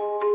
you.